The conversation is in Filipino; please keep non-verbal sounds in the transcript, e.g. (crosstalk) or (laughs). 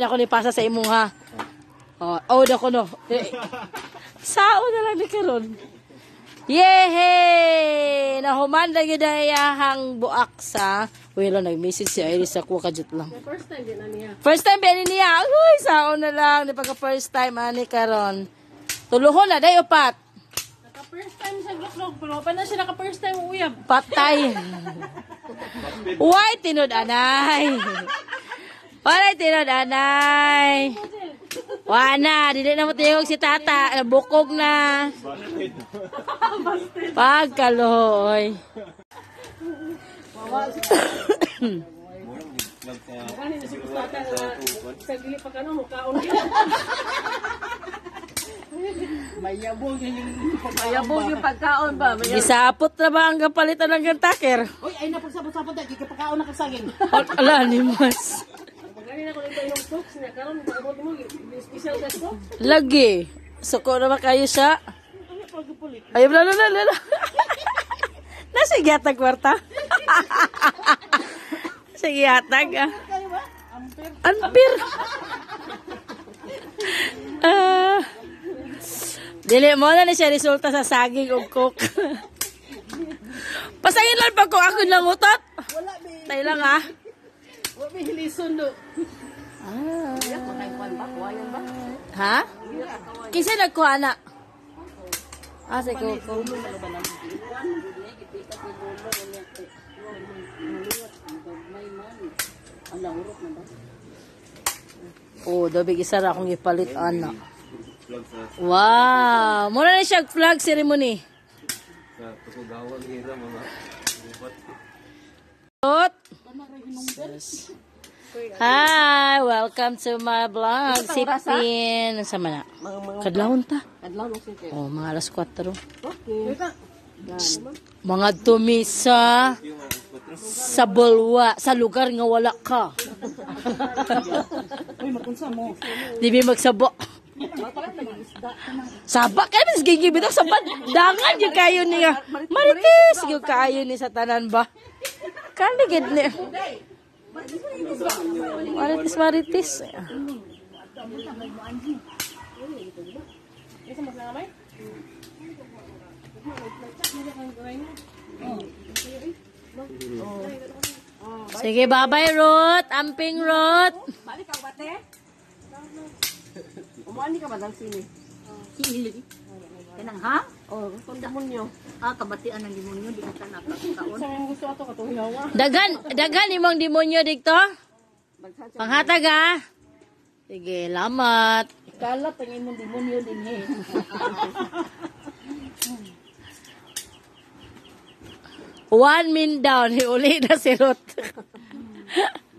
Ako ni pasa sa imo ha. Oh, oh dako no. Eh, Sao na lang ni karon. Yehey! Nahuman na iyahang buak sa... Wala, nag-message si Iris kuha kajut lang. First time din niya. First time ba niya? Uy, sao na lang. Di pagka first time, ani karon. Tuluhon na, day upat. Naka first time sa Gloklog, pero pa na siya naka first time uyab. Patay. (laughs) Why tinud anay? Why tinud anay? Wana, dili na mo tiyog si tata, nabukog na. Pagkaloy. Kani na si Kusata nga sa gili pa kano mukaon niya. Mayabong yan yung Mayabog yung pagkaon ba? Gisapot na ba ang kapalitan ng gantaker? Uy, ay napagsapot-sapot na, kikipakaon na kasagin. Ala, Lagi. Suko na ba kayo siya? Ano? Ay, lalo, lalo, lalo. Nasa giyatag kwarta. (laughs) Sa giyatag. Ampir. (laughs) Ah. dili mo na ni siya resulta sa saging ug cook. (laughs) Pasangin lang pag kung ako nangutot. Wala, be. Tayo lang, ah. Wala, be, hilison do. Ah. Makaipan ba? Kuwayan ba? Ha? Kinsa nagkuha na? Ah, si Coco. Oh, dabi isa ra akong ipalit ana. Wow, mura na siya flag ceremony. Tot. Yes. Hi, welcome to my vlog. Si Pin. Sa mana? Kadlawon ta. Adlaw mo sige. Oh, mga alas 4. Okay. Mga tumisa sa bulwa, sa lugar nga wala ka. (laughs) Uy, mapunsa mo. Di mi magsabo. Sabak ka na, sige bitaw sa dangan yung kayo niya. Marites, yung kayo ni sa tanan ba? Ni. Marites, marites. Isa maglamay? Sige, bye-bye, Ruth. Amping, Ruth. Balik ka ba, te? Umuan ka ba ng sini? Sili. Kanang ha? Oh, kung demonyo. Ah, kabatian ng demonyo, di ka na kaon. Sa yung gusto ato katuhiyawa. Dagan, dagan imong demonyo dito. Panghatag ah. Sige, lamat. Kalat ang imong demonyo din eh. (laughs) One min down, (laughs) hiuli na si Ruth. (laughs)